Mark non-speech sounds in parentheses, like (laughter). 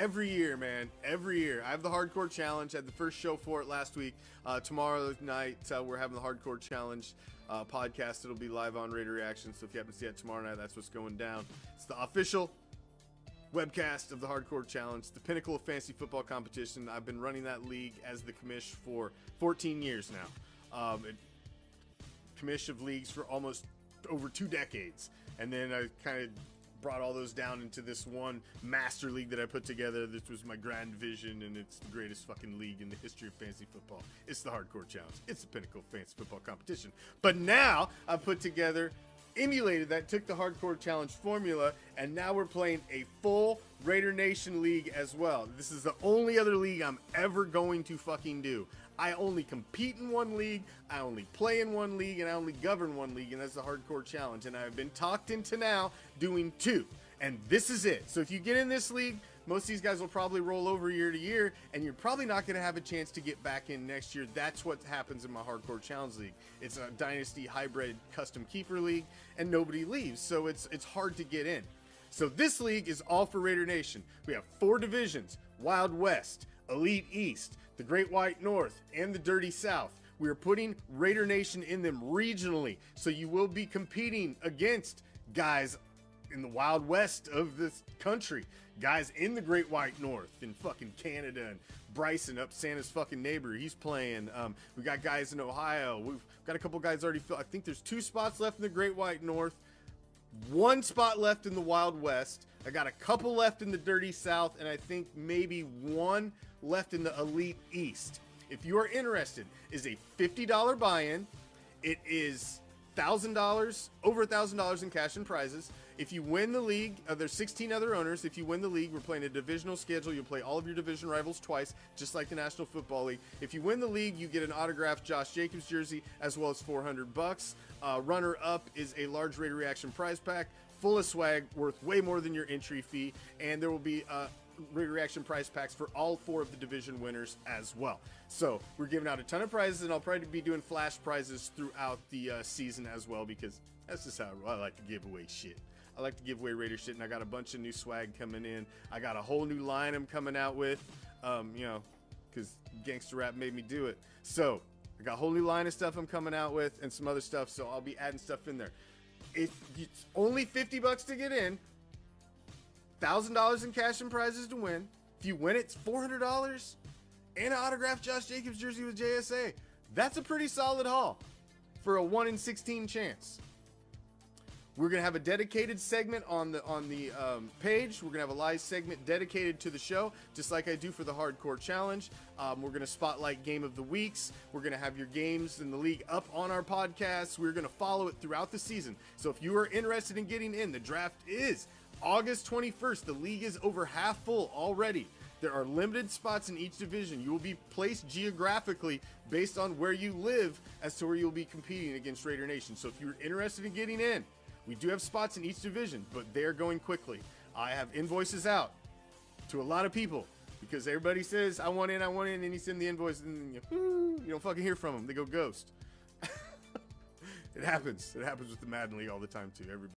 every year, man. Every year. I have the Hardcore Challenge. I had the first show for it last week. Uh, tomorrow night, uh, we're having the Hardcore Challenge uh, podcast. It'll be live on Raider Reaction. So if you happen to see it tomorrow night, that's what's going down. It's the official webcast of the Hardcore Challenge, the pinnacle of fantasy football competition. I've been running that league as the commish for 14 years now. Um, it, commish of leagues for almost over two decades. And then I kind of brought all those down into this one master league that I put together. This was my grand vision, and it's the greatest fucking league in the history of fantasy football. It's the Hardcore Challenge. It's the pinnacle fantasy football competition. But now I've put together, emulated that, took the Hardcore Challenge formula, and now we're playing a full Raider Nation league as well. This is the only other league I'm ever going to fucking do. I only compete in one league, I only play in one league, and I only govern one league, and that's the Hardcore Challenge. And I've been talked into now doing two. And this is it. So if you get in this league, most of these guys will probably roll over year to year, and you're probably not going to have a chance to get back in next year. That's what happens in my Hardcore Challenge League. It's a Dynasty hybrid custom keeper league, and nobody leaves, so it's it's hard to get in. So this league is all for Raider Nation. We have four divisions: Wild West, Elite East, the Great White North, and the Dirty South. We are putting Raider Nation in them regionally, so you will be competing against guys in the Wild West of this country, guys in the Great White North, in fucking Canada, and Bryson up Santa's fucking neighbor. He's playing. Um, we got guys in Ohio. We've got a couple guys already. I think there's two spots left in the Great White North, one spot left in the Wild West. I got a couple left in the Dirty South, and I think maybe one left in the Elite East. If you are interested, is a $50 buy-in. It is thousand dollars, over a thousand dollars in cash and prizes. If you win the league, uh, there's 16 other owners. If you win the league, we're playing a divisional schedule. You'll play all of your division rivals twice, just like the National Football League. If you win the league, you get an autographed Josh Jacobs jersey as well as 400 bucks. Uh, runner up is a large Raider Reaction prize pack full of swag worth way more than your entry fee, and there will be uh, Reaction prize packs for all four of the division winners as well. So we're giving out a ton of prizes, and I'll probably be doing flash prizes throughout the uh, season as well because that's just how I like to give away shit. I like to give away Raider shit, and I got a bunch of new swag coming in. I got a whole new line I'm coming out with, um, you know, because gangster rap made me do it. So I got a whole new line of stuff I'm coming out with, and some other stuff. So I'll be adding stuff in there. If it's only 50 bucks to get in, thousand dollars in cash and prizes to win. If you win, it's four hundred dollars and an autographed Josh Jacobs jersey with JSA. That's a pretty solid haul for a one in sixteen chance. We're gonna have a dedicated segment on the on the um, page. We're gonna have a live segment dedicated to the show, just like I do for the Hardcore Challenge. Um, we're gonna spotlight game of the weeks. We're gonna have your games in the league up on our podcast. We're gonna follow it throughout the season. So if you are interested in getting in, the draft is August 21st. The league is over half full already. There are limited spots in each division. You will be placed geographically based on where you live as to where you'll be competing against Raider Nation. So if you're interested in getting in, we do have spots in each division, but they're going quickly. I have invoices out to a lot of people because everybody says, I want in, I want in, and you send the invoice and you, hmm, you don't fucking hear from them. They go ghost. (laughs) it happens. It happens with the Madden League all the time, too. Everybody.